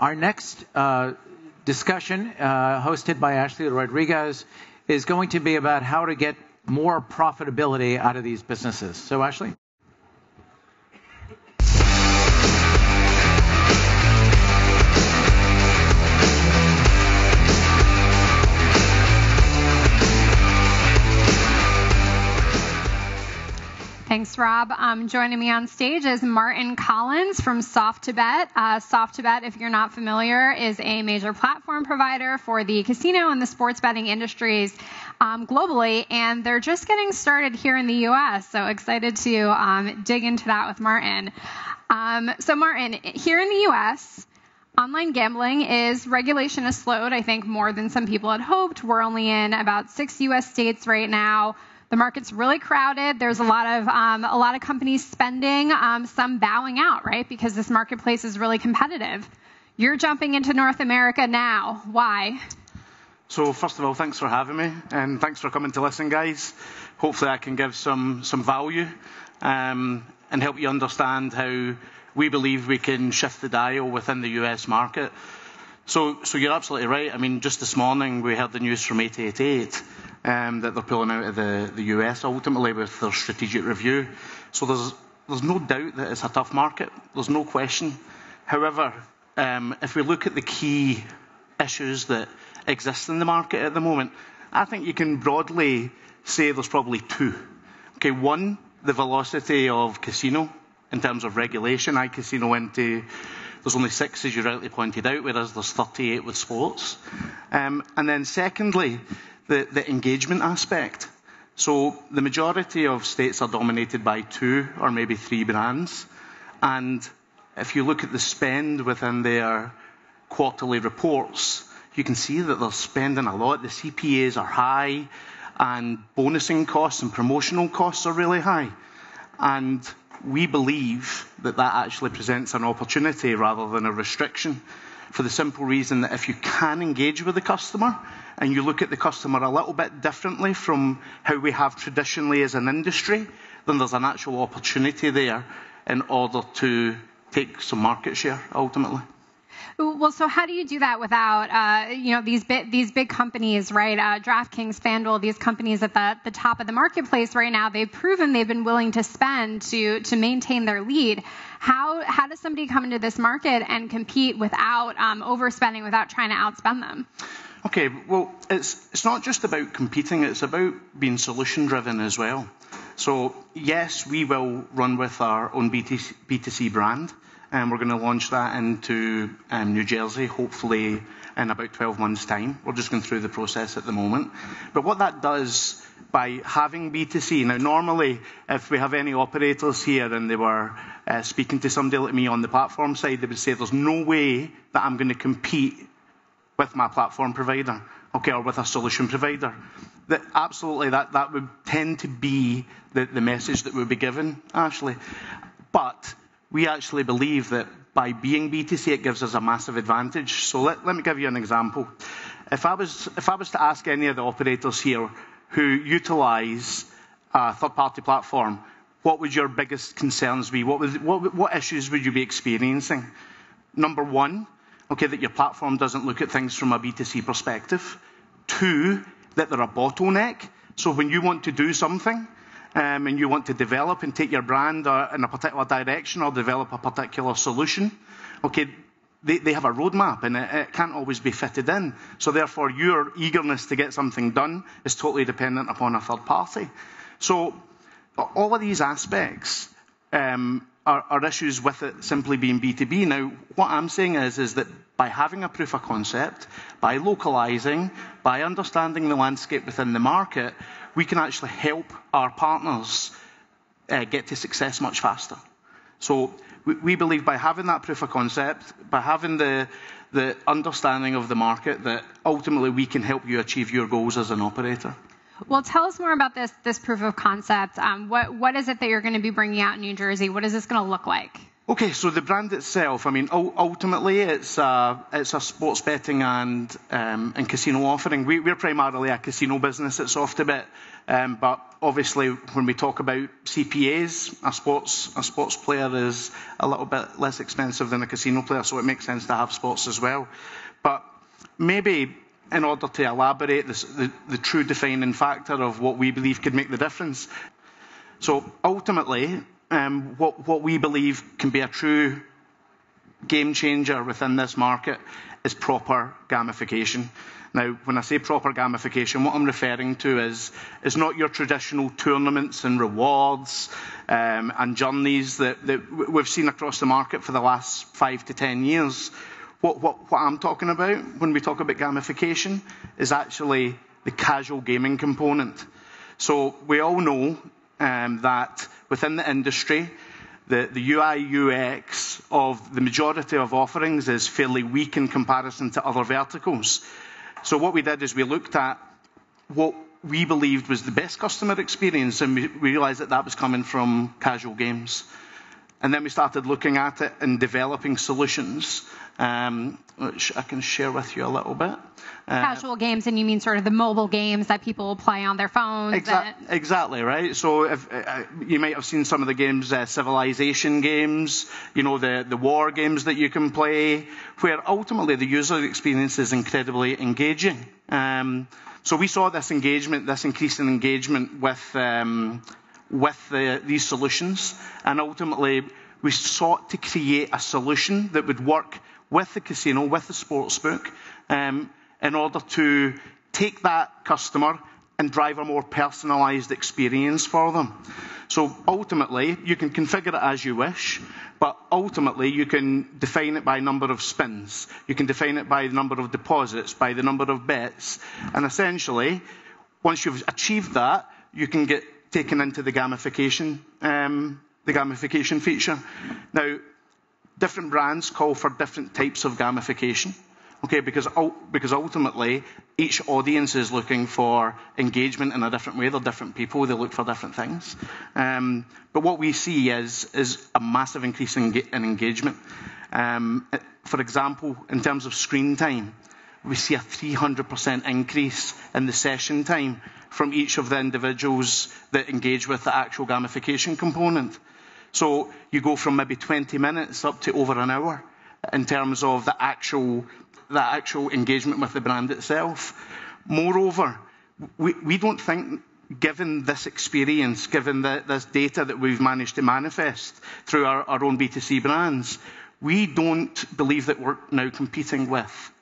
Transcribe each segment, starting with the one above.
Our next uh, discussion, uh, hosted by Ashley Rodriguez, is going to be about how to get more profitability out of these businesses. So, Ashley? Thanks, Rob. Um, joining me on stage is Martin Collins from Soft2Bet. Uh, Soft2Bet, if you're not familiar, is a major platform provider for the casino and the sports betting industries um, globally, and they're just getting started here in the U.S. So excited to um, dig into that with Martin. Um, so, Martin, here in the U.S., Online gambling is regulation has slowed, I think, more than some people had hoped. We're only in about six U.S. states right now. The market's really crowded. There's a lot of um, a lot of companies spending, um, some bowing out, right? Because this marketplace is really competitive. You're jumping into North America now. Why? So first of all, thanks for having me, and thanks for coming to listen, guys. Hopefully, I can give some some value um, and help you understand how we believe we can shift the dial within the US market. So, so you're absolutely right. I mean, just this morning we heard the news from 888 um, that they're pulling out of the, the US ultimately with their strategic review. So there's, there's no doubt that it's a tough market. There's no question. However, um, if we look at the key issues that exist in the market at the moment, I think you can broadly say there's probably two. Okay, one, the velocity of casino in terms of regulation. iCasino went to there's only six, as you rightly pointed out, whereas there's 38 with sports. Um, and then secondly, the, the engagement aspect. So the majority of states are dominated by two or maybe three brands. And if you look at the spend within their quarterly reports, you can see that they're spending a lot. The CPAs are high, and bonusing costs and promotional costs are really high. And we believe that that actually presents an opportunity rather than a restriction for the simple reason that if you can engage with the customer and you look at the customer a little bit differently from how we have traditionally as an industry, then there's an actual opportunity there in order to take some market share ultimately. Well, so how do you do that without, uh, you know, these big, these big companies, right? Uh, DraftKings, FanDuel, these companies at the, the top of the marketplace right now, they've proven they've been willing to spend to, to maintain their lead. How, how does somebody come into this market and compete without um, overspending, without trying to outspend them? Okay, well, it's, it's not just about competing, it's about being solution driven as well. So, yes, we will run with our own BTC, B2C brand and we're going to launch that into um, New Jersey, hopefully in about 12 months' time. We're just going through the process at the moment. But what that does by having B2C, now normally if we have any operators here and they were uh, speaking to somebody like me on the platform side, they would say there's no way that I'm going to compete with my platform provider, okay, or with a solution provider. That absolutely that, that would tend to be the, the message that would be given, Ashley. But we actually believe that by being B2C, it gives us a massive advantage. So let, let me give you an example. If I, was, if I was to ask any of the operators here who utilize a third-party platform, what would your biggest concerns be? What, would, what, what issues would you be experiencing? Number one, okay, that your platform doesn't look at things from a B2C perspective. Two, that they're a bottleneck. So when you want to do something, um, and you want to develop and take your brand uh, in a particular direction or develop a particular solution, okay, they, they have a roadmap and it, it, can't always be fitted in. So therefore, your eagerness to get something done is totally dependent upon a third party. So all of these aspects um, are, are, issues with it simply being B2B. Now, what I'm saying is, is that by having a proof of concept, by localizing, by understanding the landscape within the market, we can actually help our partners uh, get to success much faster. So we, we, believe by having that proof of concept, by having the, the understanding of the market, that ultimately we can help you achieve your goals as an operator. Well, tell us more about this, this proof of concept. Um, what, what is it that you're going to be bringing out in New Jersey? What is this going to look like? Okay, so the brand itself, I mean, ultimately, it's a, it's a sports betting and, um, and casino offering. We, we're primarily a casino business at Soft2Bet, um, but obviously, when we talk about CPAs, a sports, a sports player is a little bit less expensive than a casino player, so it makes sense to have sports as well. But maybe in order to elaborate this, the, the true defining factor of what we believe could make the difference. So ultimately, um, what, what we believe can be a true game changer within this market is proper gamification. Now, when I say proper gamification, what I'm referring to is, is not your traditional tournaments and rewards um, and journeys that, that we've seen across the market for the last five to ten years. What, what, what I'm talking about when we talk about gamification is actually the casual gaming component. So we all know um, that within the industry, the, the UI UX of the majority of offerings is fairly weak in comparison to other verticals. So what we did is we looked at what we believed was the best customer experience, and we realized that that was coming from casual games. And then we started looking at it and developing solutions, um, which I can share with you a little bit. Uh, Casual games, and you mean sort of the mobile games that people play on their phones? Exa- exactly, right? So if, uh, uh, you might have seen some of the games, uh, civilization games, you know, the, the war games that you can play, where ultimately the user experience is incredibly engaging. Um, so we saw this engagement, this increase in engagement with um, with the, these solutions. And ultimately, we sought to create a solution that would work with the casino, with the sportsbook, um, in order to take that customer and drive a more personalized experience for them. So ultimately, you can configure it as you wish, but ultimately you can define it by number of spins. You can define it by the number of deposits, by the number of bets. And essentially, once you've achieved that, you can get taken into the gamification, um, the gamification feature. Now, different brands call for different types of gamification. Okay, because, because ultimately each audience is looking for engagement in a different way. They're different people. They look for different things. Um, but what we see is, is a massive increase in, in engagement. Um, for example, in terms of screen time, we see a 300% increase in the session time from each of the individuals that engage with the actual gamification component. So you go from maybe 20 minutes up to over an hour in terms of the actual, the actual engagement with the brand itself. Moreover, we, we don't think given this experience, given the, this data that we've managed to manifest through our, our own B2C brands, we don't believe that we're now competing with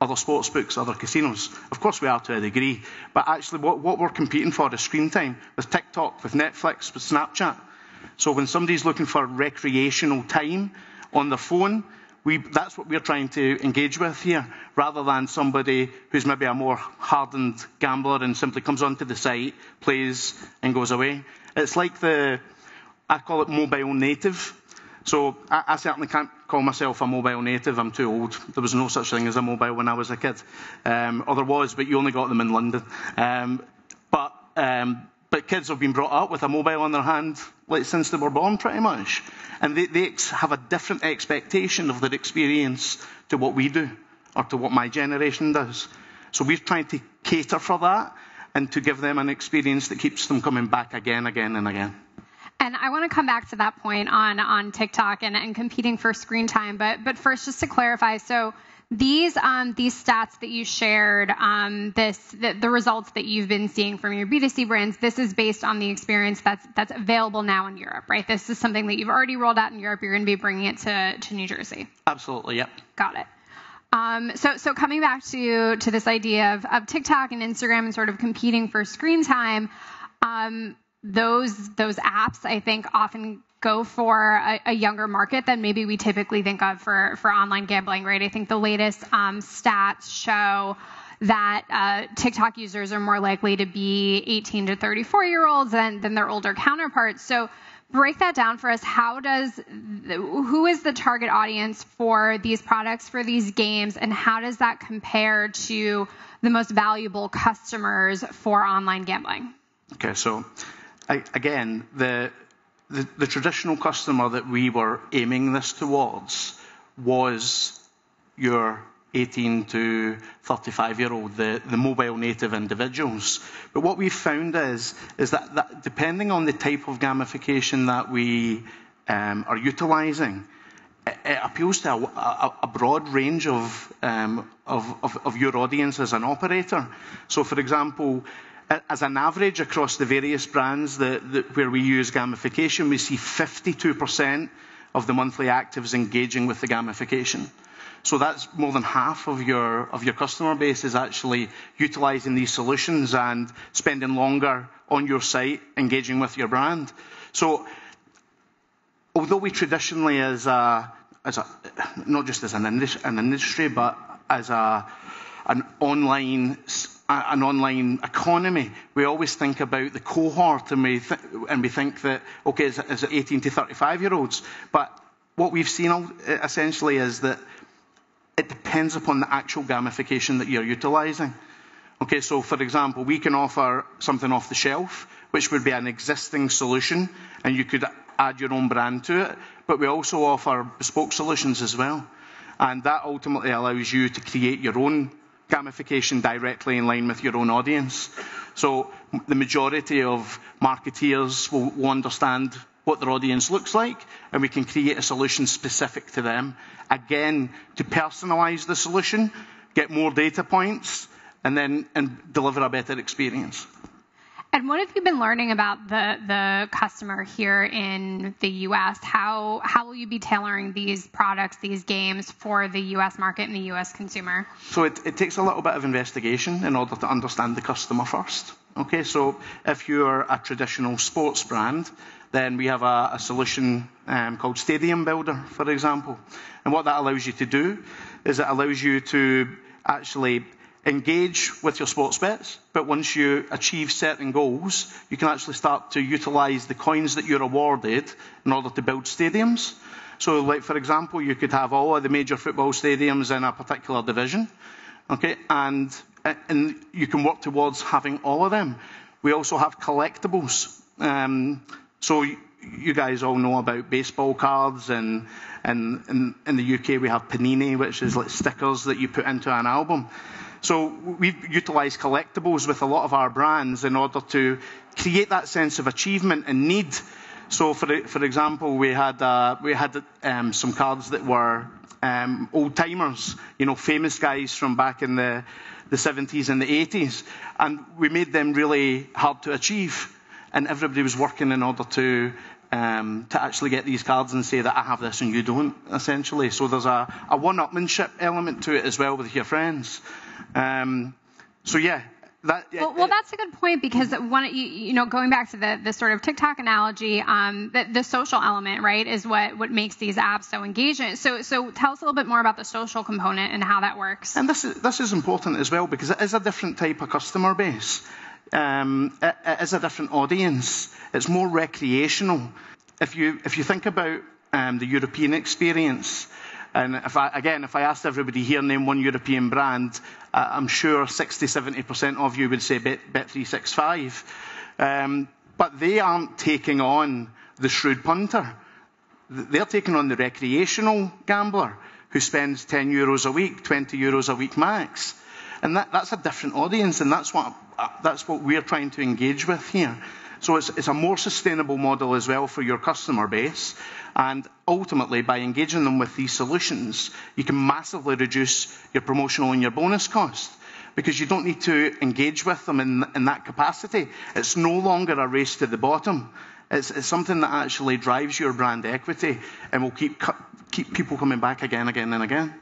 other sports books, other casinos. Of course, we are to a degree, but actually, what, what we're competing for is screen time with TikTok, with Netflix, with Snapchat. So when somebody's looking for recreational time on the phone, we, that's what we're trying to engage with here, rather than somebody who's maybe a more hardened gambler and simply comes onto the site, plays, and goes away. It's like the, I call it mobile native. So I, I, certainly can't call myself a mobile native. I'm too old. There was no such thing as a mobile when I was a kid. Um, or there was, but you only got them in London. Um, but, um, but kids have been brought up with a mobile in their hand like, since they were born, pretty much. And they, they have a different expectation of their experience to what we do, or to what my generation does. So we're trying to cater for that and to give them an experience that keeps them coming back again, again, and again. And I want to come back to that point on, on TikTok and, and competing for screen time. But, but first, just to clarify, so these um, these stats that you shared, um, this the, the, results that you've been seeing from your B2C brands, this is based on the experience that's that's available now in Europe, right? This is something that you've already rolled out in Europe. You're going to be bringing it to, to New Jersey. Absolutely, yep. Got it. Um, so, so coming back to to this idea of, of TikTok and Instagram and sort of competing for screen time, um, those those apps I think often go for a, a, younger market than maybe we typically think of for for online gambling, right? I think the latest um, stats show that uh, TikTok users are more likely to be 18 to 34 year olds than than their older counterparts. So break that down for us. How does who is the target audience for these products for these games, and how does that compare to the most valuable customers for online gambling? Okay, so again, the the, the traditional customer that we were aiming this towards was your 18 to 35 year old, the, the mobile native individuals. But what we've found is, is that, that depending on the type of gamification that we um, are utilising, it, it, appeals to a, a, a broad range of, um, of, of, of your audience as an operator. So, for example, as an average across the various brands that, where we use gamification, we see 52% of the monthly actives engaging with the gamification. So that's more than half of your, of your customer base is actually utilizing these solutions and spending longer on your site engaging with your brand. So although we traditionally as a, not just as an, industry, but as an online an online economy, we always think about the cohort and we, th- and we think that, okay, is it 18 to 35 year olds? But what we've seen essentially is that it depends upon the actual gamification that you're utilizing. Okay, so for example, we can offer something off the shelf, which would be an existing solution, and you could add your own brand to it, but we also offer bespoke solutions as well. And that ultimately allows you to create your own gamification directly in line with your own audience. So the majority of marketeers will, will understand what their audience looks like, and we can create a solution specific to them. Again, to personalize the solution, get more data points, and then and deliver a better experience. And what have you been learning about the, the customer here in the US? How, how will you be tailoring these products, these games for the US market and the US consumer? So it, it takes a little bit of investigation in order to understand the customer first. Okay, so if you're a traditional sports brand, then we have a, a solution um, called Stadium Builder, for example. And what that allows you to do is it allows you to actually engage with your sports bets, but once you achieve certain goals, you can actually start to utilize the coins that you're awarded in order to build stadiums. So, like for example, you could have all of the major football stadiums in a particular division, okay, and, and you can work towards having all of them. We also have collectibles. Um, so you guys all know about baseball cards, and, and, and in the UK we have Panini, which is like stickers that you put into an album. So we've utilised collectibles with a lot of our brands in order to create that sense of achievement and need. So, for for example, we had uh, we had um, some cards that were um, old timers, you know, famous guys from back in the the 70s and the 80s, and we made them really hard to achieve and everybody was working in order to um, to actually get these cards and say that I have this and you don't, essentially. So there's a, a one-upmanship element to it as well with your friends. Um, so yeah. That, well, well, that's a good point because one, you, you know, going back to the, the sort of TikTok analogy, um, the, the social element, right, is what, what makes these apps so engaging. So, so tell us a little bit more about the social component and how that works. And this is, this is important as well because it is a different type of customer base um, it, it is a different audience. It's more recreational. If you, if you think about um, the European experience, and if I, again, if I asked everybody here, name one European brand, uh, I'm sure 60, 70% of you would say Bet, Bet365. Um, but they aren't taking on the shrewd punter. They're taking on the recreational gambler who spends 10 euros a week, 20 euros a week max. And that, that's a different audience, and that's what, uh, that's what we're trying to engage with here. So it's, it's a more sustainable model as well for your customer base. And ultimately, by engaging them with these solutions, you can massively reduce your promotional and your bonus cost because you don't need to engage with them in, in that capacity. It's no longer a race to the bottom. It's, it's, something that actually drives your brand equity and will keep, keep people coming back again, again, and again.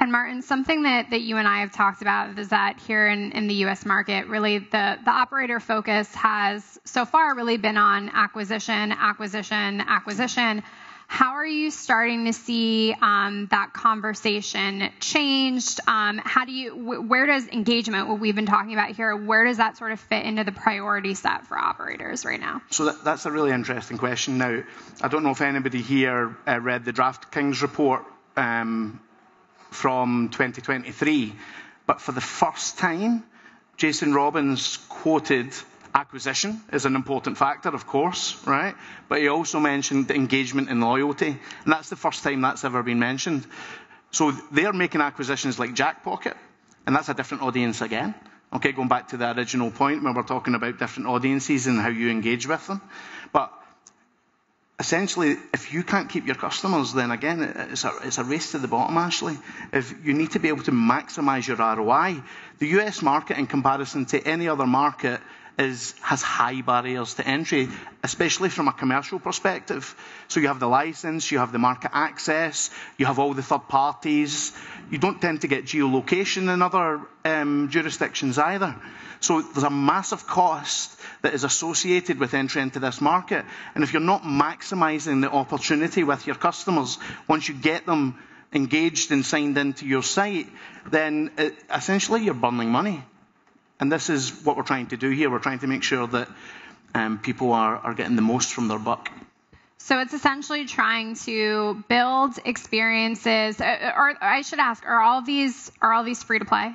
And Martin, something that, that you and I have talked about is that here in, in the US market, really the, the operator focus has so far really been on acquisition, acquisition, acquisition. How are you starting to see um, that conversation changed? Um, how do you, where does engagement, what we've been talking about here, where does that sort of fit into the priority set for operators right now? So that, that's a really interesting question. Now, I don't know if anybody here uh, read the DraftKings report um, from 2023. But for the first time, Jason Robins quoted acquisition is an important factor, of course, right? But he also mentioned engagement and loyalty, and that's the first time that's ever been mentioned. So they're making acquisitions like Jackpocket, and that's a different audience again. Okay, going back to the original point when we're talking about different audiences and how you engage with them. But essentially, if you can't keep your customers, then again, it's a, it's a race to the bottom, actually. If you need to be able to maximize your ROI. The US market, in comparison to any other market, is, has high barriers to entry, especially from a commercial perspective. So you have the license, you have the market access, you have all the third parties. You don't tend to get geolocation in other um, jurisdictions either. So there's a massive cost that is associated with entry into this market. And if you're not maximizing the opportunity with your customers, once you get them engaged and signed into your site, then it, essentially you're burning money. And this is what we're trying to do here. We're trying to make sure that um, people are, are getting the most from their buck. So it's essentially trying to build experiences. Uh, or I should ask, are all these are all these free to play?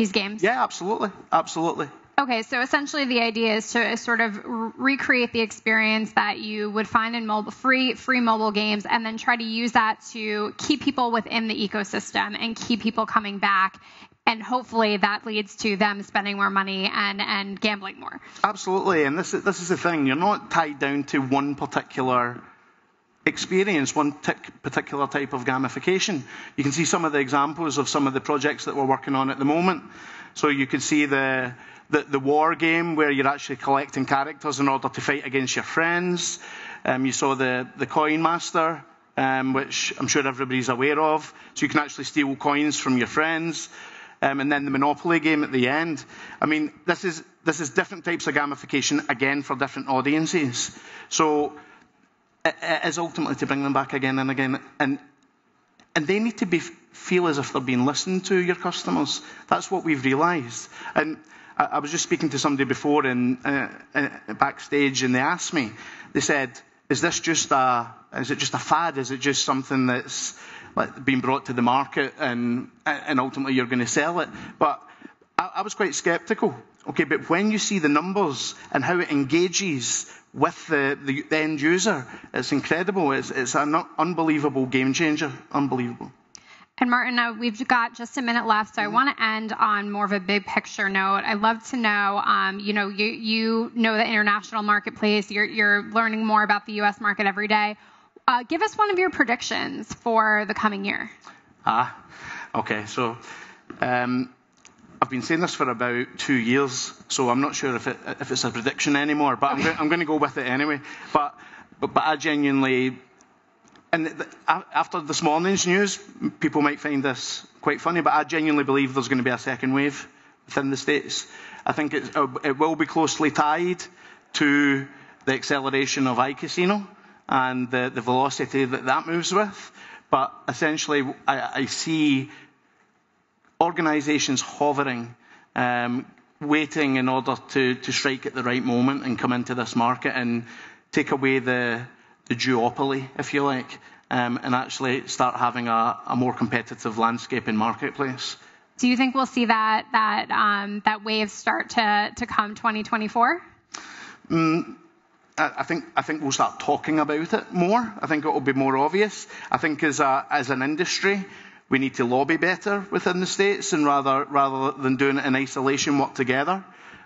These games? Yeah, absolutely, absolutely. Okay, so essentially the idea is to sort of recreate the experience that you would find in mobile free free mobile games, and then try to use that to keep people within the ecosystem and keep people coming back and hopefully that leads to them spending more money and, and gambling more. Absolutely, and this is, this is the thing. You're not tied down to one particular experience, one particular type of gamification. You can see some of the examples of some of the projects that we're working on at the moment. So you can see the, the, the war game where you're actually collecting characters in order to fight against your friends. Um, you saw the, the Coin Master, um, which I'm sure everybody's aware of. So you can actually steal coins from your friends um, and then the Monopoly game at the end. I mean, this is, this is different types of gamification, again, for different audiences. So is ultimately to bring them back again and again. And, and they need to be, feel as if they're being listened to, your customers. That's what we've realised. And I, I, was just speaking to somebody before in, uh, uh, backstage, and they asked me, they said, is this just a, is it just a fad? Is it just something that's like being brought to the market and, and ultimately you're going to sell it. But I, I was quite skeptical. Okay, but when you see the numbers and how it engages with the, the, the end user, it's incredible. It's, it's an unbelievable game changer. Unbelievable. And Martin, uh, we've got just a minute left, so I mm-hmm. want to end on more of a big picture note. I'd love to know, um, you know, you, you know the international marketplace. You're, you're learning more about the U.S. market every day. Uh, give us one of your predictions for the coming year. Ah, okay. So um, I've been saying this for about two years, so I'm not sure if, it, if it's a prediction anymore, but I'm, I'm going to go with it anyway. But, but, but I genuinely, and the, after this morning's news, people might find this quite funny, but I genuinely believe there's going to be a second wave within the States. I think it, uh, it will be closely tied to the acceleration of iCasino and the, the velocity that that moves with. But essentially, I, I see organizations hovering, um, waiting in order to, to strike at the right moment and come into this market and take away the, the duopoly, if you like, um, and actually start having a, a, more competitive landscape in marketplace. Do you think we'll see that that um, that wave start to to come 2024? Mm, I think, I think we'll start talking about it more. I think it will be more obvious. I think as, a, as an industry, we need to lobby better within the states and rather, rather than doing it in isolation, work together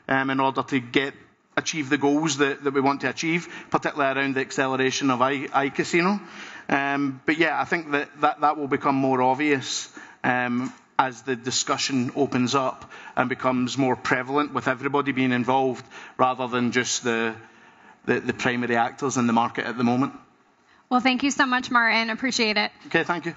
um, in order to get achieve the goals that, that we want to achieve, particularly around the acceleration of iCasino. Um, but yeah, I think that, that that will become more obvious um, as the discussion opens up and becomes more prevalent with everybody being involved rather than just the the, the primary actors in the market at the moment. Well, thank you so much, Martin. Appreciate it. Okay, thank you.